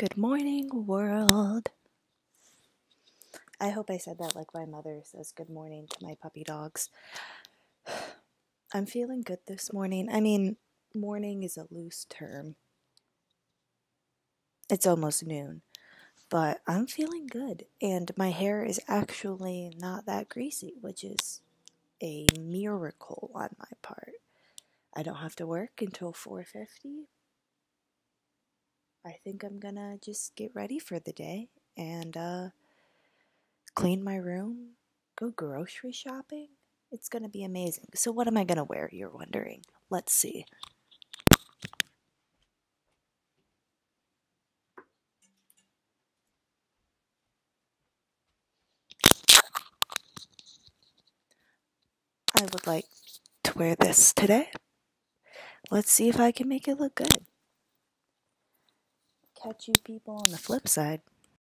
Good morning, world. I hope I said that like my mother says good morning to my puppy dogs. I'm feeling good this morning. I mean, morning is a loose term. It's almost noon, but I'm feeling good. And my hair is actually not that greasy, which is a miracle on my part. I don't have to work until 4:50. I think I'm to just get ready for the day and uh clean my room, go grocery shopping. It's to be amazing. So what am I to wear, you're wondering? Let's see. I would like to wear this today. Let's see if I can make it look good. Catch you people on the flip side.